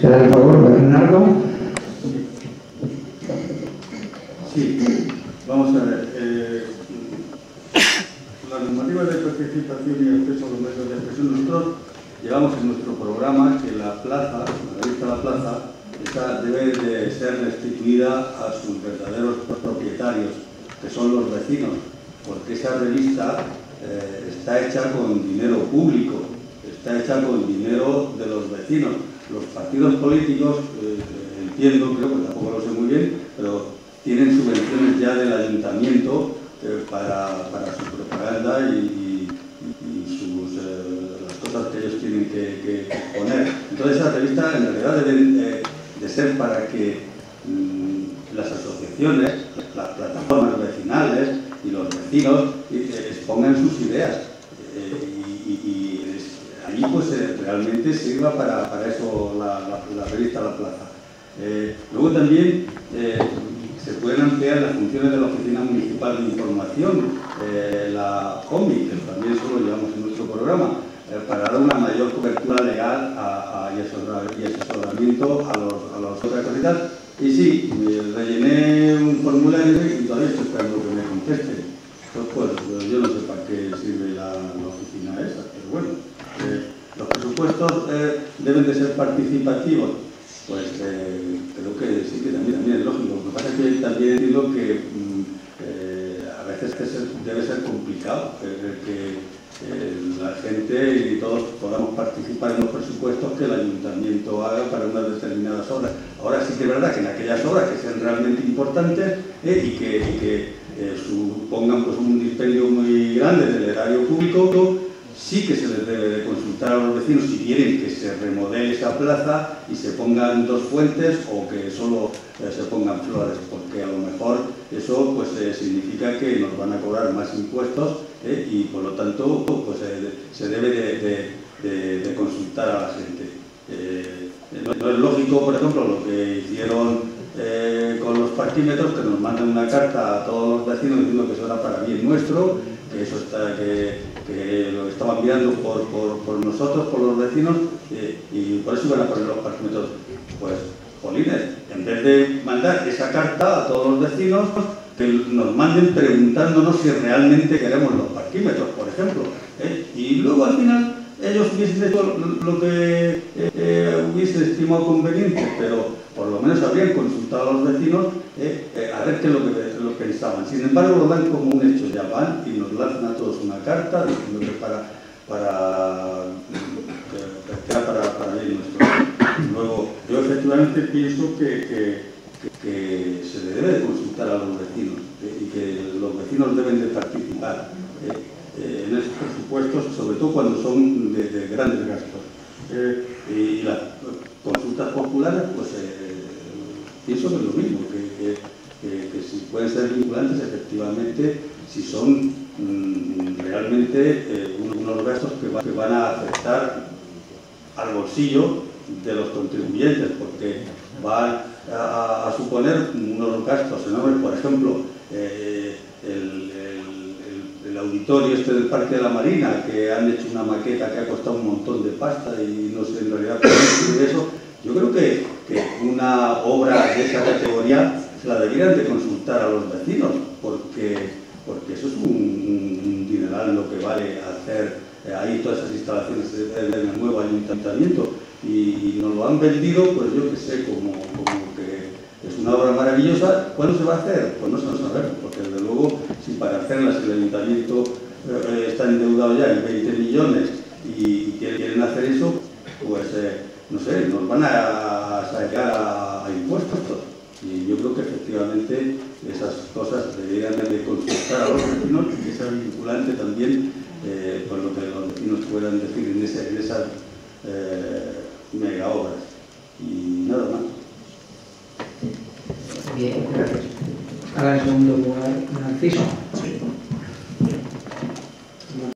Será el favor, Bernardo. Sí, vamos a ver. Eh, la normativa de participación y acceso a los medios de expresión, nosotros llevamos en nuestro programa que la plaza, la revista La Plaza, debe de ser restituida a sus verdaderos propietarios, que son los vecinos, porque esa revista eh, está hecha con dinero público, está hecha con dinero de los vecinos. Los partidos políticos, eh, entiendo, creo que tampoco lo sé muy bien, pero tienen subvenciones ya del ayuntamiento eh, para, para, su propaganda y, sus, eh, las cosas que ellos tienen que, que, exponer. Entonces esa revista en realidad debe de ser para que mmm, las asociaciones, las plataformas vecinales y los vecinos expongan sus ideas allí pues eh, realmente sirva para, para eso la, la, la, revista La Plaza. Eh, luego también eh, se pueden ampliar las funciones de la Oficina Municipal de Información, la OMI, que también eso lo llevamos en nuestro programa, para dar una mayor cobertura legal a, a, y, asesoramiento a los, a los otras. Y sí, rellené un formulario y todavía estoy esperando que me contesten. Entonces, pues, yo no sé para qué sirve la, la oficina esa, pero bueno. Eh, los presupuestos eh, deben de ser participativos, pues eh, creo que sí, que también, es lógico. Lo que pasa es que también digo que mm, eh, a veces debe ser complicado que la gente y todos podamos participar en los presupuestos que el ayuntamiento haga para unas determinadas obras. Ahora sí que es verdad que en aquellas obras que sean realmente importantes y que, y que supongan pues, un dispendio muy grande del erario público, sí que se les debe de consultar a los vecinos si quieren que se remodele esa plaza y se pongan dos fuentes o que solo eh, se pongan flores, porque a lo mejor eso pues eh, significa que nos van a cobrar más impuestos eh, y por lo tanto pues se debe de, consultar a la gente. No, es lógico, por ejemplo, lo que hicieron con los parquímetros, que nos mandan una carta a todos los vecinos diciendo que eso era para bien nuestro, que eso está, que, que lo estaban mirando por, por, por, nosotros, por los vecinos, eh, y por eso iban a poner los parquímetros. Pues, Polines, en vez de mandar esa carta a todos los vecinos, que nos manden preguntándonos si realmente queremos los parquímetros, por ejemplo. ¿eh? Y luego al final ellos hubiesen hecho lo que eh, eh, hubiesen estimado conveniente, pero por lo menos habrían consultado a los vecinos eh, eh, a ver qué es lo que lo pensaban. Sin embargo, lo dan como un hecho, ya van y nos lanzan a todos una carta diciendo que para, para, para, para nuestro. Luego, yo efectivamente pienso que, que, que, se le debe de consultar a los vecinos y que los vecinos deben de participar eh, en esos presupuestos, sobre todo cuando son de, de grandes gastos. Eh, y las consultas populares, pues eh, pienso que es lo mismo, que, si pueden ser vinculantes, efectivamente, si son mmm, realmente unos gastos que, va, que van a afectar al bolsillo de los contribuyentes, porque van a, a, suponer unos gastos enormes, por ejemplo, eh, el auditorio este del Parque de la Marina, que han hecho una maqueta que ha costado un montón de pasta y no sé en realidad cómo eso, yo creo que, una obra de esa categoría se la debieran de consultar a los vecinos, porque, porque eso es un, un dineral lo que vale hacer eh, ahí todas esas instalaciones del de nuevo ayuntamiento. Y, y, nos lo han vendido, pues yo que sé, como, como es una obra maravillosa. ¿Cuándo se va a hacer? Pues no se lo sabemos, porque desde luego, si para hacerlas el ayuntamiento eh, está endeudado ya en 20 millones y, quieren hacer eso, pues eh, no sé, nos van a sacar a, a, impuestos. Y yo creo que efectivamente esas cosas deberían de consultar a los vecinos y que sea vinculante también eh, por lo que los vecinos puedan decir en, ese, en esas eh, mega obras. Y nada. Bien, gracias. Ahora en segundo lugar, Narciso.